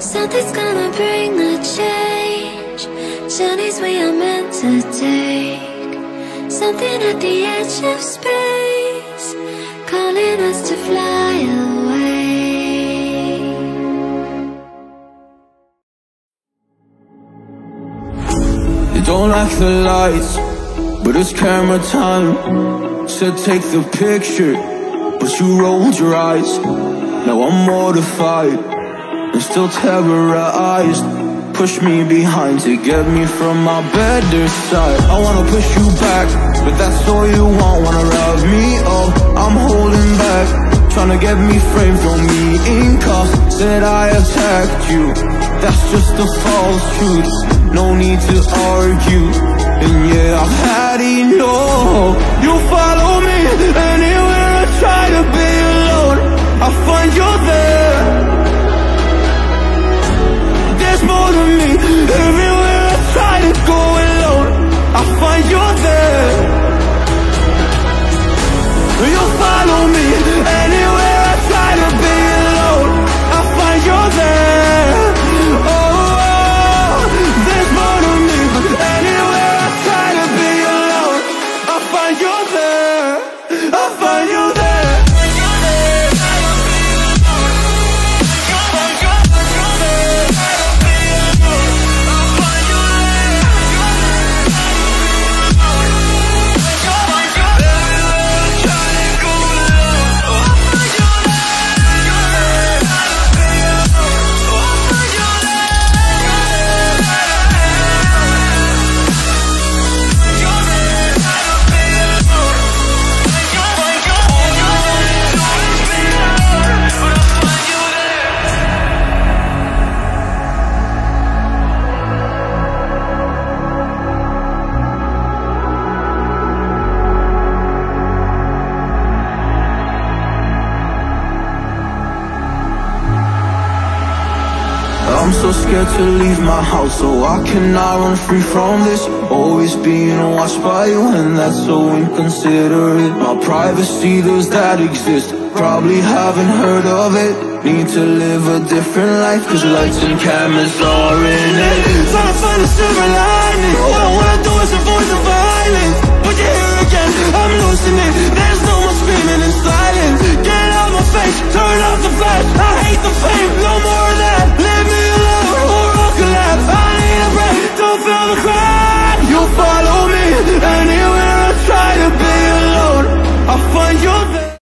Something's gonna bring a change. Journeys we are meant to take. Something at the edge of space, calling us to fly away. You don't like the lights, but it's camera time. Said take the picture, but you rolled your eyes. Now I'm mortified and still terrorized. Push me behind to get me from my better side. I wanna push you back, but that's all you want. Wanna rub me up, I'm holding back. Trying to get me framed, throw me in cuffs. Said I attacked you. That's just a false truth. No need to argue. And yeah, I've had enough. You follow me anywhere I'm so scared to leave my house So I cannot run free from this. Always being watched by you And that's so inconsiderate. My privacy, does that exist? Probably haven't heard of it. Need to live a different life Cause lights and cameras are in it. Trying to find a silver lining. All I wanna do with the violence But you're here again, I'm losing it. There's no more screaming in silence. Get out my face, turn off the flash. I hate the fame, no more of that